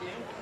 tiếng